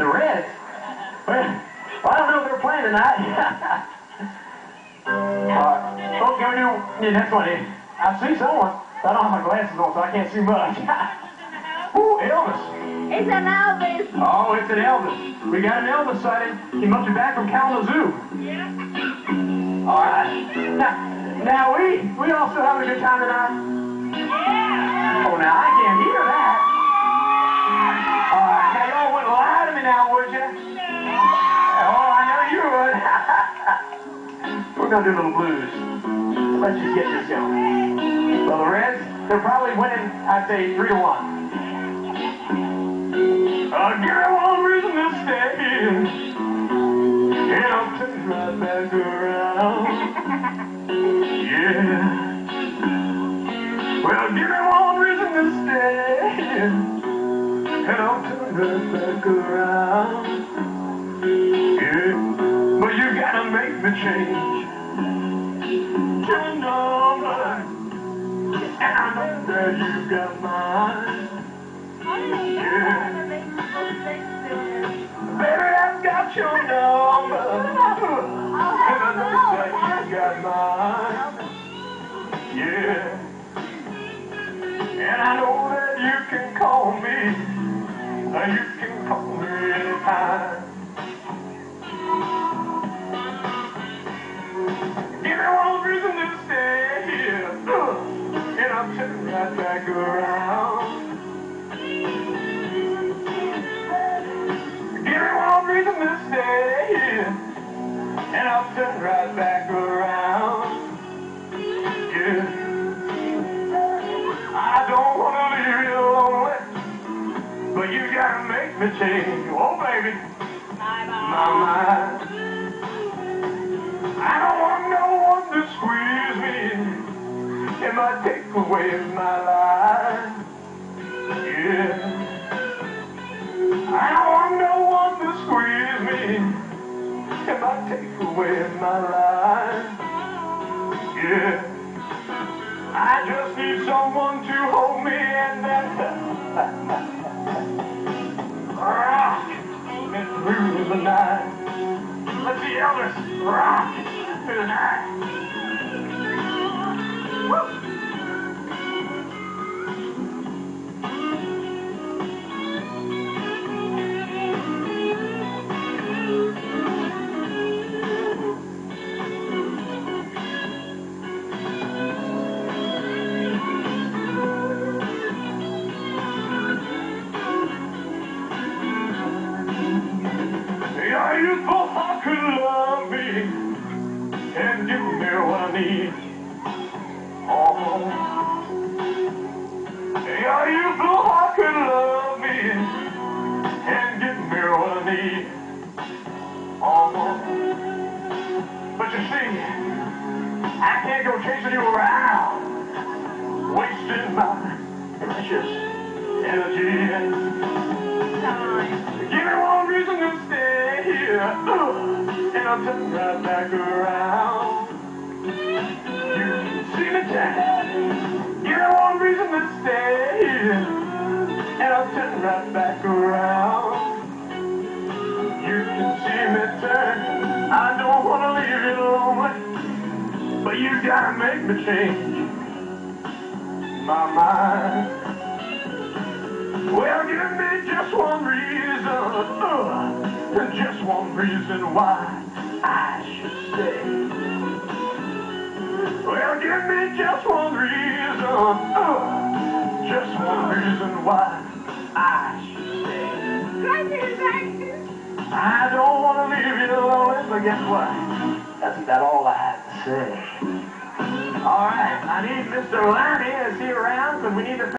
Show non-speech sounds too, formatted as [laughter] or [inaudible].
The Reds? Well, I don't know if they're playing tonight. [laughs] uh, can we do yeah, next one? I see someone. I don't have my glasses on, so I can't see much. [laughs] Ooh, Elvis. It's an Elvis. Oh, it's an Elvis. We got an Elvis sighting. He must be back from Kalamazoo. Yeah. All right. Now, now we we all still having a good time tonight. We're gonna do a little blues. Let's just get this going. Well, the Reds, they're probably winning. I'd say three to one. I'll give you one reason to stay. And I'll turn right back around. Yeah. Well, give me one reason to stay. And I'll turn right back around. Yeah. But you gotta make the change. Your number. And I know that you got mine. Yeah. Baby, I've got your number. And I know that you got mine. Yeah. And I know that you can call me. Uh, You can call me right back around. Give me one reason to stay here, and I'll turn right back around. Yeah. I don't wanna leave you lonely, but you gotta make me change. Oh, baby, Bye my mind. Might take away my life. Yeah. I don't want no one to squeeze me. It might take away my life. Yeah. I just need someone to hold me and then rock me through the night. Let's see Elvis rock through the night. Could love me and give me what I need. Oh. Yeah, you thought could love me and give me what I need. Oh. But you see, I can't go chasing you around, wasting my precious energy. Give me one and I'll turn right back around. You see me turn. Give me one reason to stay and I'll turn right back around. You can see me turn. I don't wanna leave you lonely, but you gotta make me change my mind. Well, give me just one reason, uh, just one reason why I should stay. Well, give me just one reason, uh, just one reason why I should stay. Thank you, thank you. I don't want to leave you alone, but guess what? That's about all I have to say. All right, I need Mr. Lanny. Is he around? Because we need to.